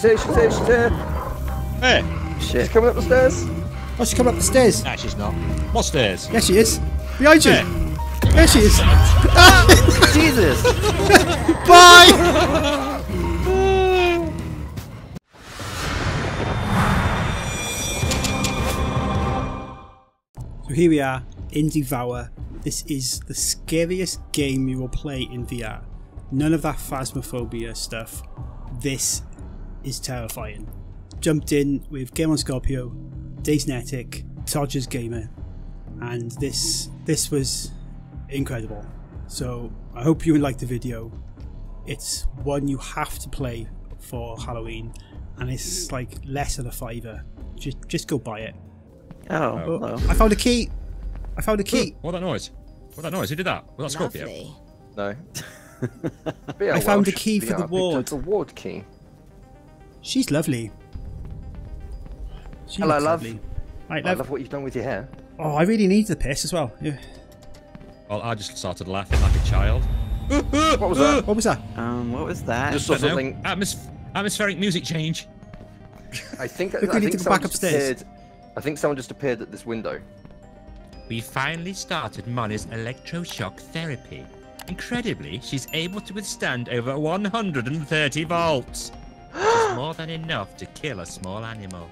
She's here, she's here, she's here. Hey! She's coming up the stairs. Oh, she's coming up the stairs. Nah, she's not. What stairs? Yes, she is. Behind you. Yeah. There she is. Jesus! Bye. So here we are in Devour. This is the scariest game you will play in VR. None of that phasmophobia stuff. This is terrifying. Jumped in with Game on Scorpio, Dazednetic, Todgers Gamer, and this this was incredible. So I hope you liked the video. It's one you have to play for Halloween, and it's like less than a fiver. Just just go buy it. Oh, Oh, hello. I found a key. I found a key. What that noise? What that noise? Who did that? Was that Scorpio? Lovely. No. I found a key for the ward. up The ward key. She's lovely. She Hello, looks love. lovely. Right, I love. love what you've done with your hair. Oh, I really need the piss as well. Yeah. Well, I just started laughing like a child. What was that? What was that? Um, what was that? Just saw something. Atmos- atmospheric music change. I think. Look, we I need think to go someone back just upstairs. appeared- I think someone just appeared at this window. We finally started Molly's electroshock therapy. Incredibly, she's able to withstand over 130 volts. Which is more than enough to kill a small animal.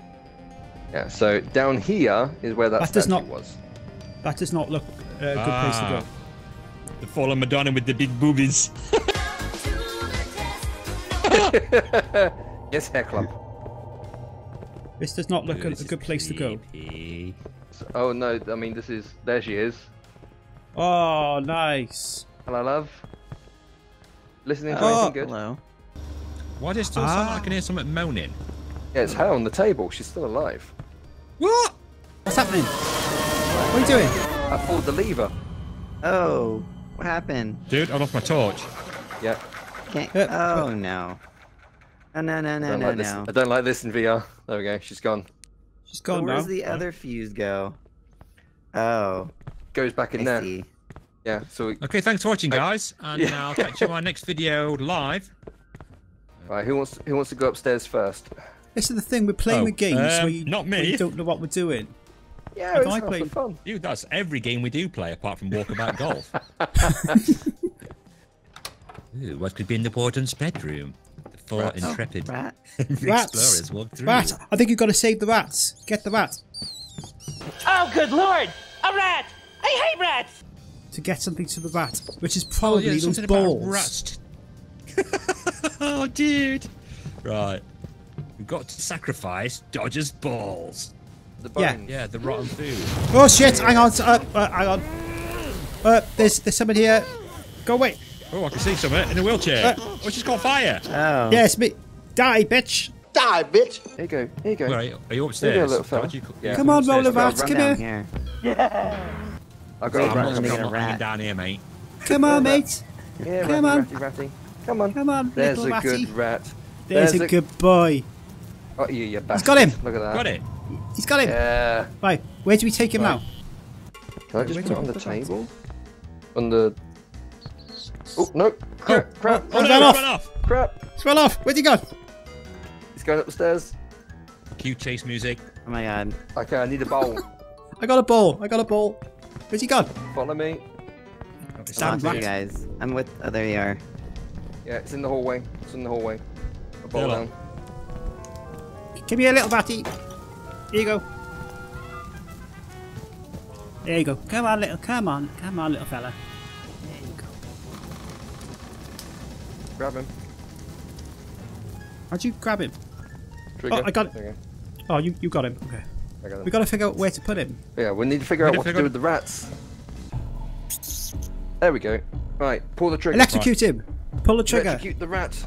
Yeah. So down here is where that, That does statue not- was. That does not look a good place to Ah. go. The fallen Madonna with the big boobies. yes, hair club. This does not look a, a good place to go. creepy. Oh no! I mean, this is. There she is. Oh, nice. Hello, love. Listening to Oh. anything good? Hello. Why does it still sound Ah. like I can hear something moaning? Yeah, it's her on the table. She's still alive. What? What's happening? What are you doing? I pulled the lever. Oh, what happened? Dude, I lost my torch. Yeah. Can't. Uh, Oh no. Oh no no I no don't no like no. I don't like this in VR. There we go. She's gone. She's So gone where's now. the other fuse go? Oh, Goes back in I there. see. Yeah. So, we, Okay, thanks for watching, guys. And Yeah. I'll catch you on my next video live. Right. Who wants? Who wants to go upstairs first? This is the thing. We're playing Oh, with games where um, you, not me. you don't know what we're doing. Yeah, If it's I half fun. Dude, that's every game we do play apart from Walkabout Golf. Ooh, what could be in the warden's bedroom? The four Rats. intrepid Rat. explorers walk through. Rat! I think you've got to save the rats. Get the rat. Oh, good lord! A rat! I hate rats! To get something to the rat, which is Oh, probably yeah, those something about balls. rats. oh, dude. Right. We've got to sacrifice Dodger's balls. The Yeah. bones. Yeah, the rotten food. Oh shit! Hang on. Uh, uh, hang on. Uh, there's there's someone here. Go away. Oh, I can see someone in a wheelchair. Uh, oh, she's got fire. Oh. Yeah, it's me. Die, bitch. Die, bitch. Here you go. Here you go. Where are you? Are you Here upstairs? you go, little fella. You- Yeah. Come on, upstairs. roller Run rat. Run Come down here. Yeah. I've Hey, got I'm a Run not, rat. to I'm not it a hanging rat. down here, mate. Come on, mate. Yeah, Come ratty, on. ratty, ratty. Come on. Come on, There's little a ratty. good rat. There's, There's a, a- good boy. Oh, you, you bastard. He's got him. Look at that. Got it. He's got him. Yeah. Right, where do we take him Right. now? Can I just Where put do it on we the table? On the. Oh no! Oh. Crap! Crap! Oh, no, run run off. off. Crap! He's run off. Where'd he go? He's going up the stairs. Cue chase music. Oh my god. Okay, I need a bowl. I got a ball. I got a ball. Where's he gone? Follow me. Damn Lost you guys. I'm with. Oh, there you are. Yeah, it's in the hallway. It's in the hallway. A bowl Hello. down. Come here, little ratty. Here you go. There you go. Come on, little. Come on. Come on, little fella. There you go. Grab him. How'd you grab him? Trigger. Oh, I got it. There you go. Oh, you, you got him. Okay. I got him. We got to figure out where to put him. Yeah, we need to figure We out need what to to figure do with the rats. There we go. Right, pull the trigger. Electrocute him. Pull the trigger. Electrocute the rat.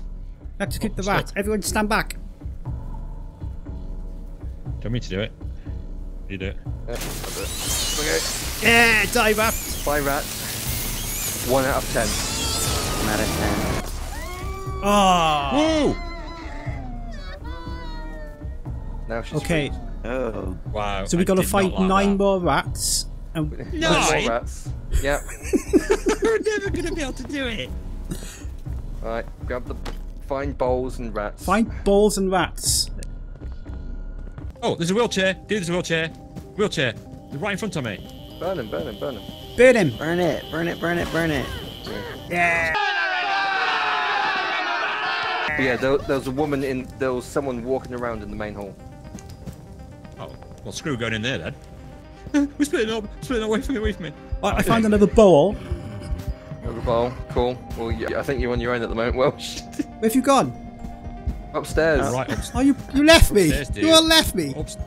Electrocute the Oh, rat. stop. Everyone stand back. Don't mean to do it. You do it. Yeah, I'll do it. Okay. Yeah, die rat. Five rats. One out of ten. I'm out of ten. Oh. Woo! Now she's Okay, free. Oh. Wow. so we I got to fight like nine that. more rats. And One Nine? more rats. Yeah. We're never gonna be able to do it. Alright, grab the Find bowls and rats. Find bowls and rats. Oh, there's a wheelchair. Dude, there's a wheelchair. Wheelchair. They're Right in front of me. Burn him, burn him, burn him. Burn him. Burn it, burn it, burn it, burn it. Yeah. But yeah, there, there was a woman in. There was someone walking around in the main hall. Oh, well, screw going in there then. We're splitting up. Splitting away from me, away from me. I, I found another bowl. Another bowl. Cool. Well, yeah, I think you're on your own at the moment. Well, Where have you gone? upstairs. Right, ups- Oh, you you left me. Upstairs. You all left me. ups-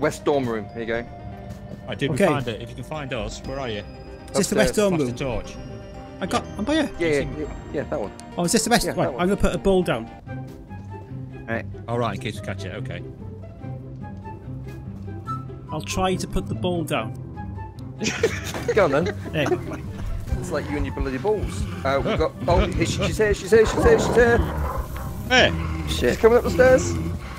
West dorm room. Here you go. I did Okay. find it. If you can find us, where are you? Is this the West Dorm Flash the room? torch. I got. I'm by here. Yeah, yeah, yeah, yeah, that one. Oh, is this the West? Yeah, right. I'm gonna put a ball down. Alright. All right, in case we catch it. Okay. I'll try to put the ball down. Go on then. There. It's like you and your bloody balls. Uh, we've got. Oh, here she's here. She's here. She's here. She's here. Hey! She's coming up the stairs.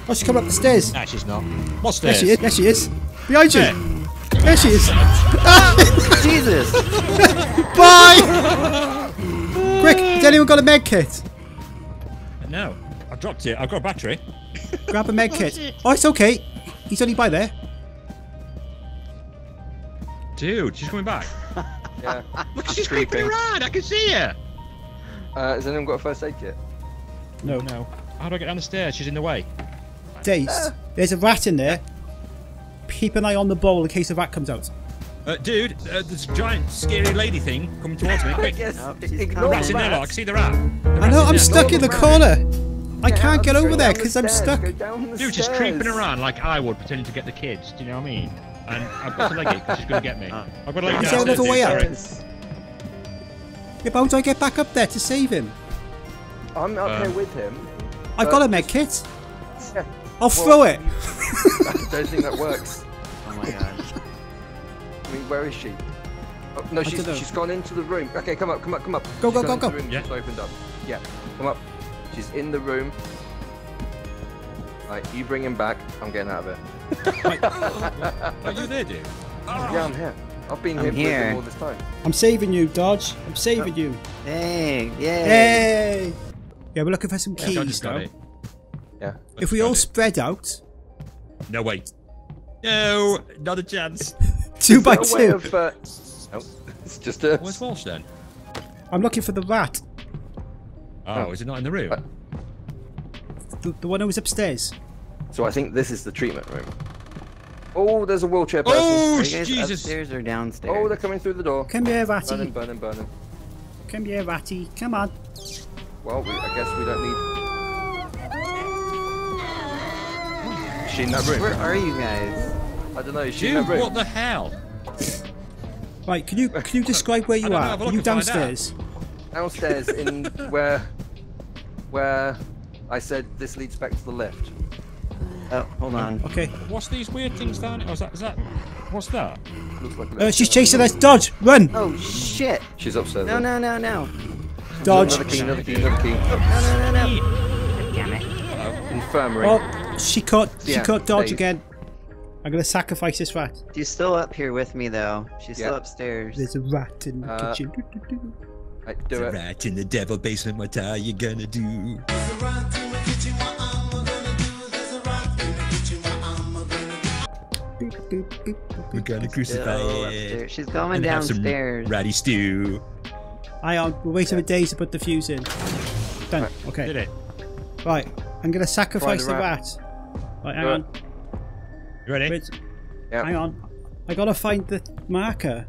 Oh, she's coming up the stairs. Nah, she's not. What's There this? she is. There she is. Behind you. Hey. There she is. Jesus! Bye. Quick! Has anyone got a med kit? No, I dropped it. I've got a battery. Grab a med kit. Oh, it's okay. He's only by there. Dude, she's coming back. Yeah. Look, she's creeping around. I can see her. Uh, has anyone got a first aid kit? No. No. How do I get down the stairs? She's in the way. Dazed. There's a rat in there. Keep an eye on the bowl in case a rat comes out. Uh, dude, uh, there's a giant, scary lady thing coming towards me. Quick. Yes. Nope, ignore. Rat's in there, look. I can see the rat. I know. I'm stuck in the corner. I can't get over there because because I'm stuck. Dude, she's creeping around like I would, pretending to get the kids. Do you know what I mean? And I've got to leg it because she's going to get me. I've got to leg it Is there down. another way out? Sorry. Yeah, but how do I get back up there to save him? I'm up Um, here with him. I've got a med kit. Yeah. I'll throw it. I don't think that works. Oh my god. I mean, where is she? Oh, no, she's, she's gone into the room. Okay, come up, come up, come up. Go, She's go, gone go, into go. the room, Yeah. Just opened up. Yeah, come up. She's in the room. Right, you bring him back. I'm getting out of it. Are you there, dude? Yeah, I'm here. I've been I'm here, with here. him all this time. I'm saving you, Dodge. I'm saving you. Hey, yay. Yay! Yeah, we're looking for some keys just got now. it. Yeah. If we all it. spread out, No, wait. No, not a chance. two Is by there two. Of, uh... Oh, it's just a. Where's Walsh then? I'm looking for the rat. Oh, is it not in the room? The, the one who was upstairs. So I think this is the treatment room. Oh, there's a wheelchair oh, person. Oh, Are you guys Jesus. upstairs or downstairs? Oh, they're coming through the door. Come here, Burn him, ratty. burn him, burn him. Come here, ratty. Come on. Well, we, I guess we don't need. She in that room? Where are you guys? I don't know. Is she in that room? what the hell? Right, can you can you describe where you don't know, are? Are you and find out. downstairs? Downstairs in where, where I said this leads back to the lift. Oh, hold on. Okay. What's these weird things down? Oh, is that, is that? What's that? Looks like Uh, she's chasing us. Dodge! Run! Oh shit! She's upstairs. No, no, no, no. Dodge! Another key, another key, another key. No, no, no, no. Damn it. Infirmary. Oh, she caught. She Yeah, caught Dodge Dave. again. I'm gonna sacrifice this rat. She's still up here with me though. She's still upstairs. There's a rat in the Uh, kitchen. Do, do, do. Right, it. rat in the devil basement. What are you gonna do? We're gonna crucify Still it. upstairs. She's going and have some downstairs. ratty stew. I on. we're waiting for Days to put the fuse in. Done. Did Okay. it? Right, I'm gonna sacrifice the the rat. Right, hang Do it. on. You ready? Wait, Yeah. hang on. I gotta find the marker.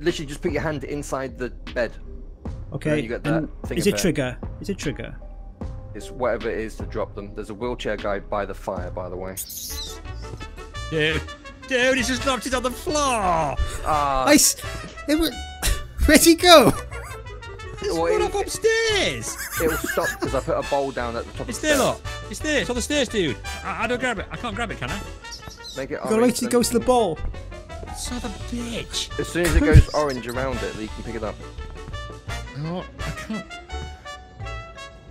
Literally, just put your hand inside the bed. Okay. you get that and thing is it there. trigger? Is it trigger? It's whatever it is to drop them. There's a wheelchair guy by the fire, by the way. Dude, dude, he's just knocked it on the floor. Ah, I s- it was- Where'd he go? It's Well, run it- off upstairs. it'll stop because I put a bowl down at the top It's of the there, stairs. look. It's there. It's on the stairs, dude. I, I don't grab it. I can't grab it, can I? Make it You gotta wait till he goes to the ball. Son of a bitch. As soon as it goes orange around it, you can pick it up. Oh, I can't.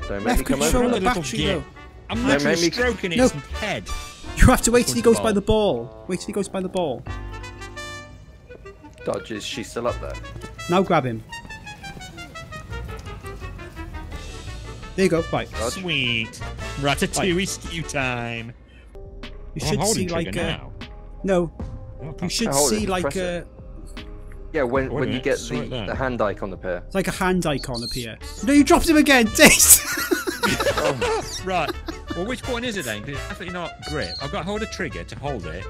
Don't make Left me come control over. the battery though. I'm Don't literally make me- stroking No. its head. You have to wait till he goes by the ball. Wait till he goes by the ball. Dodge, is she still up there? Now grab him. There you go. Right. Dodge. Sweet. Ratatouille stew time. You Oh, I'm should holding see like trigger uh, now. no. Oh, You should I it, see like press uh. Yeah, when Wait a when you get saw it the, there. the hand icon appear. it's like a hand icon appear. No, you dropped him again. Taste. Right. Well, which button is it then? 'Cause it's definitely not grip. I've got to hold a trigger to hold it.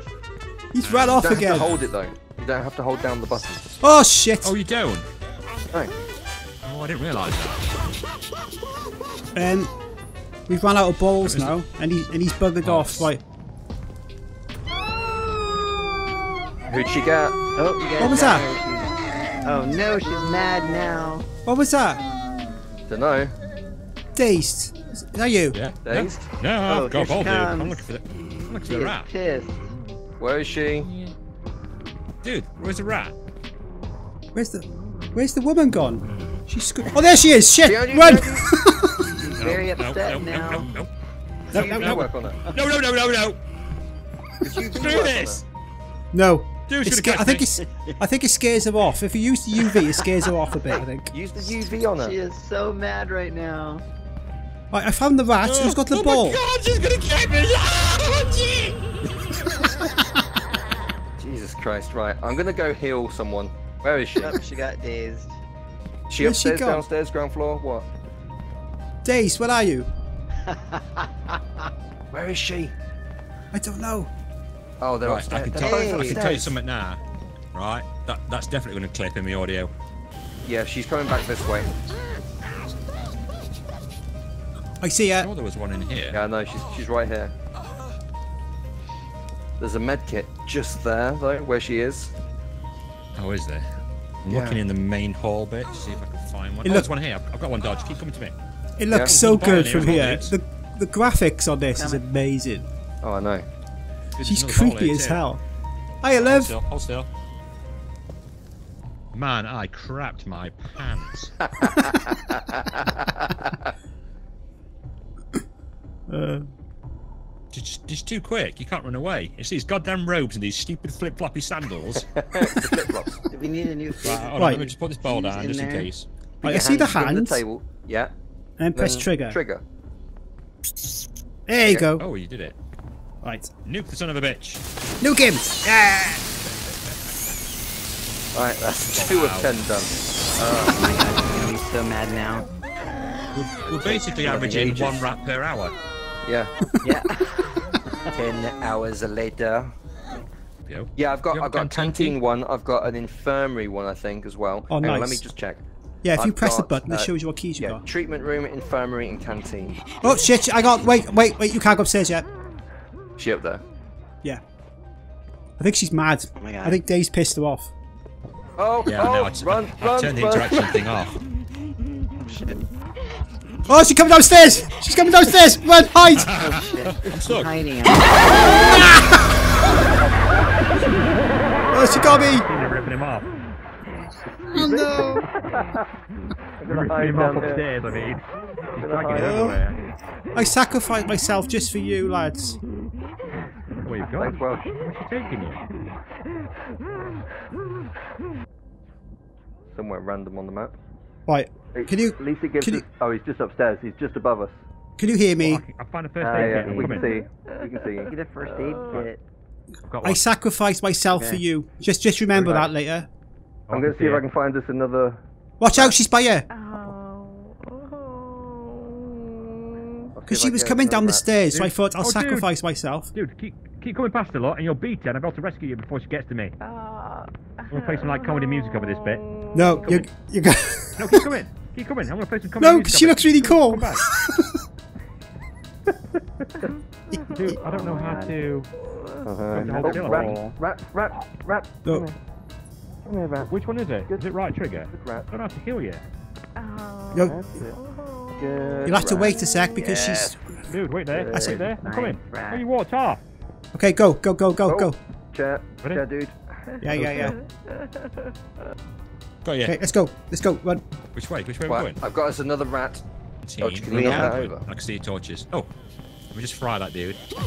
He's ran You off don't again. have to hold it though. You don't have to hold down the button. Oh shit. Oh, you don't? No. Oh, I didn't realise that. Um, we've run out of balls Is it- now, and he and he's buggered Oh, off. Right. Who'd she get? Oh, you guys What was that? She's- Oh no, she's mad now. What was that? Don't know. Dazed. Is that you? Yeah. Dazed? No, no Oh, I've got here she hold, dude. I'm looking for the, I'm looking She for the rat. pissed. Where is she? Dude, where's the rat? Where's the Where's the woman gone? Hmm. She's sc- Oh, there she is. Shit. Run. She's very upset now. No, no, No, you. no, You no. work on it. no, no, no, no, no. Could you Do work on this. No. Dude, It's she's sca- gonna I think catch I think it scares her off. If you use the UV, it scares her off a bit. I think. Use the UV on her. She is so mad right now. Right, I found the rat. Oh, Who's got the oh ball? my god, she's gonna get me! Oh, gee. Jesus Christ! Right, I'm gonna go heal someone. Where is she? Oh, she got dazed. She Where's she upstairs, gone? downstairs, ground floor? What? Daze, where are you? Where is she? I don't know. Oh, they're Right, I can, tell, both I can tell you something now. Right, that, that's definitely going to clip in the audio. Yeah, she's coming back this way. I see I her. thought there was one in here. Yeah, no, she's she's right here. There's a med kit just there though, where she is. Oh, is there? I'm Yeah. looking in the main hall bit to see if I can find one. It Oh, look- there's one here. I've I've got one, Dodge. Keep coming to me. It looks Yeah. so There's a ball good from here, here. isn't The the graphics on this is Damn it. amazing. Oh, I know. Dude, She's another ball creepy as too. hell. Hiya, Hold still, hold still. Man, I crapped my pants. Uh, Just, just too quick. You can't run away. It's these goddamn robes and these stupid flip floppy sandals. Flip flops. Do we need a new right, food? hold on, Right. let me just put this ball down in just in there. case. right, I see the Hand on hands, The table. Yeah. and then press then trigger. Trigger. There you go. Oh, you did it. Right. Nuke the son of a bitch. Nuke him. Yeah. Alright, that's two of ten done. Oh my god, she's gonna be so mad now. We're, we're basically averaging ages. one rat per hour. Yeah. Yeah. ten hours later. Yo. Yeah, I've got You I've got a canteen? canteen one. I've got an infirmary one, I think, as well. Oh, Hang on, let me just check. Yeah, if you I've press the button, it uh, shows you what keys you Yeah, got. treatment room, infirmary, and canteen. Oh shit! I got. Wait, wait, wait! You can't go upstairs yet. She up there. Yeah. I think she's mad. Oh my God. I think Dave's pissed her off. Oh, Yeah, oh, I know. I, run, I, run, I turned the run. interaction thing off. Oh, she's coming downstairs! She's coming downstairs! Run, hide! Oh shit. I'm stuck. Hiding. Oh, she got me! You're ripping him off. Oh no! Hide down here. upstairs, I mean. He's dragging it everywhere. I sacrificed myself just for you, lads. Where you've Thanks. Welsh. Where's she taking you? Somewhere random on the map. Right, can you At least it gives can us. you- Oh, he's just upstairs. He's just above us. can you hear me? I can- I found a first Ah, aid yeah, kit. I'm we can see. We can see. Get a first aid kit. I've got I one. sacrificed myself for you. Just just remember that later. I'm going to see if I can find us another. Watch out, she's by you. Oh. I'll Because she was coming down the another stairs, so I thought I'll Oh, dude. sacrifice myself. Dude, keep keep coming past a lot, and you'll beat her, and I'm about to rescue you before she gets to me. Uh, I'm gonna play some like comedy music over this bit. No, you you go. No, keep coming. Keep coming. I'm gonna play some comedy music. No, music. she looks really cool. Come back. Dude, I don't know how to. Uh-huh. Hold still. Oh, rat, rat, rat, rat. No. Come here. Come here, rat. Which one is it? Is it right trigger? Good rat. I don't have to heal you. Oh. Yo, That's it. Oh. Good you'll have to rat. wait a sec because she's. Dude, wait there. That's Wait it. there. I'm Nice coming. rat. Oh, you walked off. Okay, go, go, go, go, Oh. go. Chair, Ready? chair, dude. Yeah, yeah, yeah. Got you. Okay, let's go. Let's go. Run. Which way? Which way are we going? I've got us another rat. Team. Dodge, can you knock that I can see your torches. Oh, let me just fry that dude. I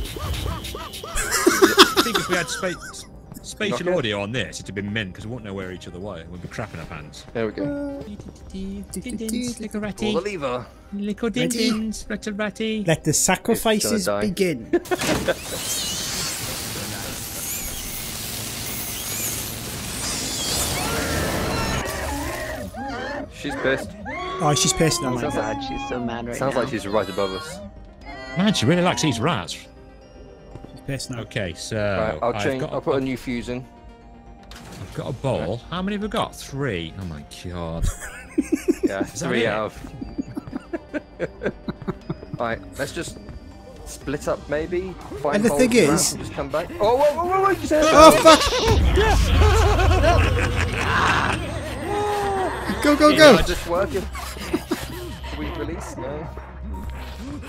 think if we had space, Spatial Knock it. audio on this, it'd have been mint because we won't know where each other were. We'd be crapping our pants. There we go. Little Pull the lever. little Ready? dindins, little ratty. Let the sacrifices begin. She's pissed. Oh, she's pissed Oh now. my Sounds like- god, she's so mad right Sounds now. like she's right above us. Man, she really likes these rats. She's pissed now. Okay, so Right, I'll I've change. I'll put a new fuse in. I've got a bowl. How many have we got? Three. Oh my god. Yeah, three out of. Alright, let's just split up maybe. Find And the thing around is- and just come back. Oh, whoa, whoa, whoa, whoa! You said Oh fuck! go go Is go! that just working? We release? No.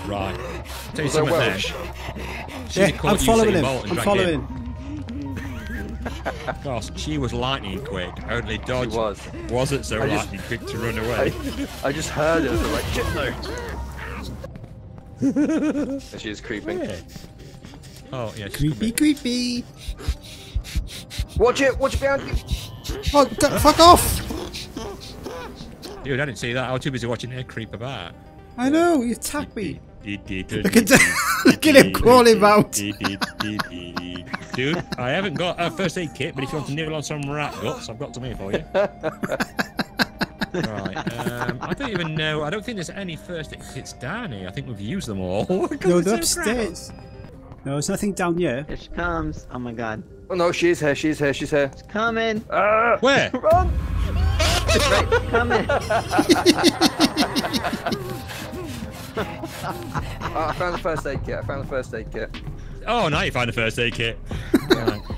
Right. Tell you Was something then. Welsh? Yeah, I'm following Usain him. I'm following in. him. Gosh, she was lightning quick. Only Dodge was. wasn't so I just- lightning quick to run away. I just heard her, so like, shit no! and she is creeping. Yeah. Oh yeah, she's Creepy, creepy. Watch it! Watch it behind you! Oh, fuck off! Dude, I didn't see that. I was too busy watching her creep about. I know, you attacked me. Look Look at, look at him crawling out. Dude, I haven't got a first aid kit, but if you want to nibble on some rat guts, I've got some here for you. right, um, I don't even know. I don't think there's any first aid kits down here. I think we've used them all. No, they're upstairs. No, there's nothing down here. Here she comes. Oh my god. Oh no, she's here, she's here, she's here. It's coming. Ah! Where? Run! Right, coming. Oh, I found the first aid kit, I found the first aid kit. Oh, now you find the first aid kit. Right.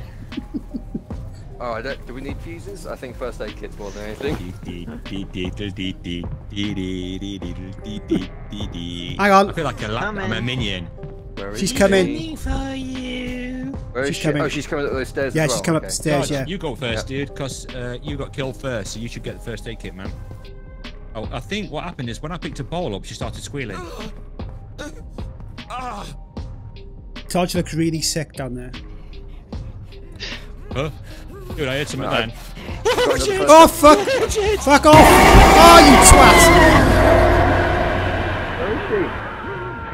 Oh, I don't, do we need fuses? I think first aid kit's more than anything. Hang on. I feel like a la- I'm a minion. Where is She's she? coming. For you. Where is She's she? coming. Oh, she's coming up those stairs Yeah, as well. she's come up the stairs, Dodge, yeah. you go first, dude, because uh, you got killed first, so you should get the first aid kit, man. Oh, I think what happened is when I picked a bowl up, she started squealing. Todd looks really sick down there. Huh? Dude, I heard something Right. then. Got another Oh fuck! Fuck off! Oh, you twat! Where is she?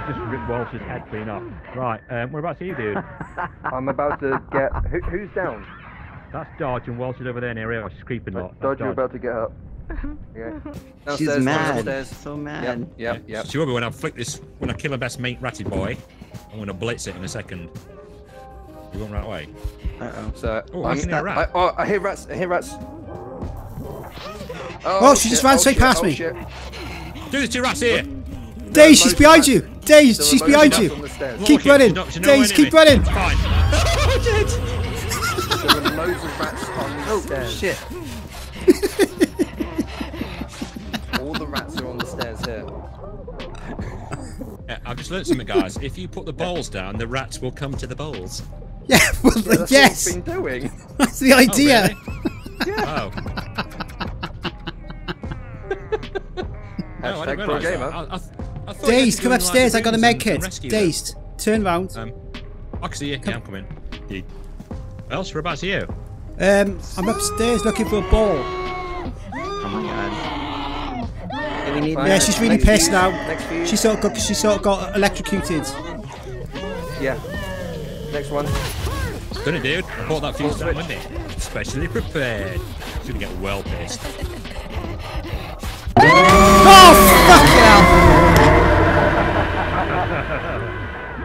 Just ripped Walsh's head clean off. Right, um, whereabouts are you, dude? I'm about to get. Who, who's down? That's Dodge and Walsh is over there near here. She's creeping lot. Dodge, That's you're about to get up. Okay. Downstairs, She's mad. Upstairs. So mad. Yep, yep, yep. She will be when I flick this, when I kill her best mate, Ratty Boy. I'm gonna blitz it in a second. You going right away? Uh-oh. So Oh, I I'm, can hear a rat. I, oh, I hear rats. I hear rats. Oh, she shit, just ran oh, straight shit, past oh, me. shit. Dude, there's two rats here. Days, she's behind you! Days, There she's behind you! rats on the stairs. Look, Keep running! not- she's not Days, keep running! It's fine. There were loads of rats on the Oh, stairs. shit. All the rats are on the stairs here. Yeah, I've just learned something, guys. If you put the bowls down, the rats will come to the bowls. Yeah, well, Yeah, that's yes! what we've been doing. That's the idea! Oh. Oh. oh, I didn't pro realise that. gamer. I, I, th- I thought you had Dazed, come go in, like, upstairs, I got a med and- and kit. rescue them. Dazed, turn round. Um, I can see you. Yeah, I'm coming. Dude. Else, we're about to you? Um, I'm upstairs looking for a ball. Oh my god. Do we need Yeah, she's really Next pissed fuse, now. next. She sort of got, she sort of got electrocuted. Yeah. Next one. Done it, dude. I bought that fuse Full down with me. Specially prepared. She's gonna get well pissed.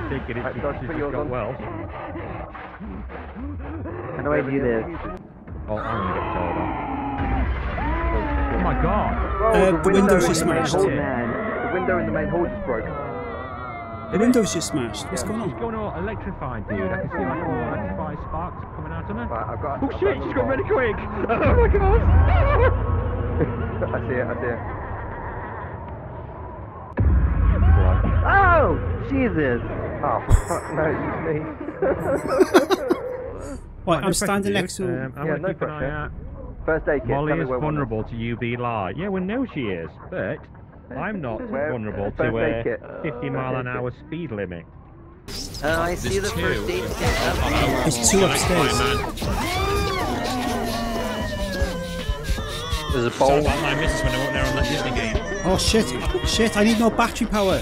Thinking Right, it's Dodge, she's put just yours got on. Welsh. How do I do this? Oh, I'm gonna get told off. Oh my god! Uh, the window windows just smashed. hall- Man. The window in the main hall just broke. The window's just smashed. What's going She's on? going all electrified, dude. I can see like all electrified sparks coming out of her. Right, I've got. Oh I've shit, got she's got another really quick! Oh my god! I see it. I see it. Oh! Jesus! Oh, fuck no, it's me. Right, I'm standing next to Um, him. I'm Yeah, no keep an eye pressure. out. First aid kit. Molly is vulnerable to UV light. Yeah, we know she is, but I'm not Where- vulnerable to a 50 mile an hour speed limit. Oh, I see the two. first aid kit up. There's two upstairs. There's a Sorry bowl. about my missus when I went there on that Disney game. Oh shit! Shit! I need more battery power.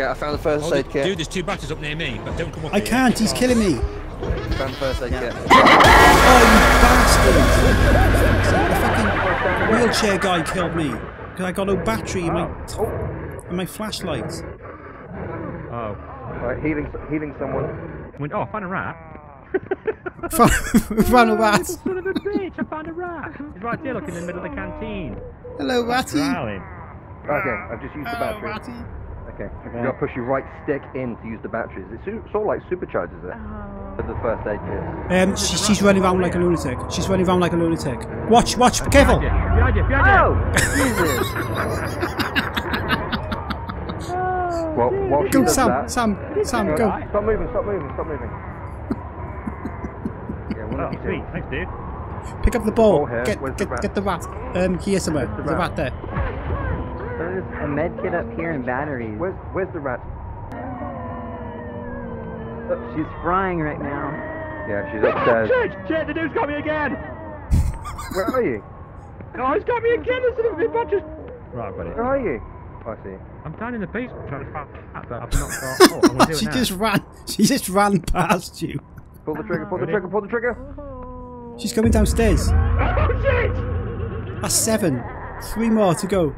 Okay, I found the first Oh, aid dude, kit. there's two batteries up near me, but don't come up I here. can't. He's killing me. Found the first aid kit. Oh, you bastard! The fucking wheelchair guy killed me because I got no battery in my oh. in my flashlight. Oh. Right, healing, healing someone. Went, oh, I found a rat. Found a rat. Son of a bitch, I found a rat. He's right there, looking in the middle of the canteen. Hello, Ratty. Growling. Okay, I've just used the Hello, battery. Ratty. Okay, you gotta push your right stick in to use the batteries. It su- sort of like supercharges it. For the first aid kit. Um, she, she's running around like a lunatic. She's running around like a lunatic. Watch, watch, careful. Behind you, behind you. Oh, Jesus! well, while Go, does Sam, that, Sam, Sam, No, go. Stop moving, stop moving, stop moving. yeah, one Oh, of sweet. Thanks, dude. Pick up the ball. Ball here. Get, Where's the get, rat? get the rat. Um, here somewhere. Where's the There's a rat? rat there. There's a med kit up here and batteries. Where's, where's the rat? Oh, she's frying right now. Yeah, she's upstairs. Shit, shit, the dude's got me again. Where are you? Oh, he's got me again. This is a bunch of... Right, I've got it. Where are you? Oh, I see. I'm down in the basement trying to find that, but I've not got... Oh, I'm gonna do it She now. just ran. She just ran past you. Pull the trigger, pull the trigger, pull the trigger! She's coming downstairs. Oh, shit! That's seven. Three more to go.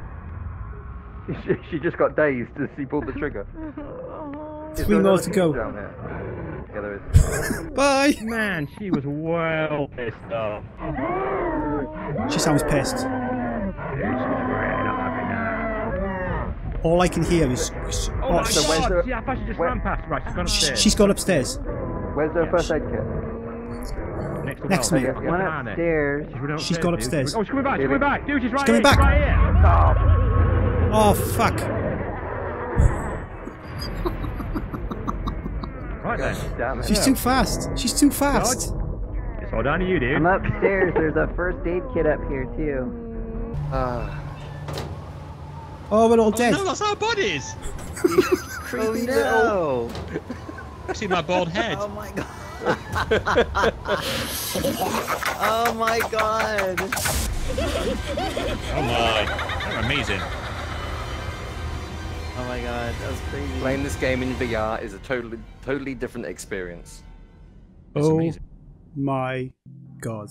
She, she just got dazed as she pulled the trigger. Is Three there more to go. Down here? Yeah, there is. Bye. Man, she was well pissed off. She sounds pissed. She's really not happy now. All I can hear is. is- Oh, oh, my so where's god! the- Yeah, I thought she just where- ran past. Right, she's gone upstairs. she's gone upstairs. Where's the first aid kit? next to next to me. Yeah, One upstairs. She's gone upstairs, upstairs. Oh, she's coming back. She's coming back. Dude, she's right coming here. back. She's right here. Oh fuck! Right then. Damn. She's too fast. She's too fast. It's all down to you, dude. I'm upstairs. There's a first aid kit up here too. Ah. Oh, we're all dead. No, that's our bodies. Oh no! See my bald head. Oh my god! oh my god! Oh my. They're amazing. Oh my god, that was crazy. Playing this game in VR is a totally, totally different experience. Oh it's Oh amazing. my god.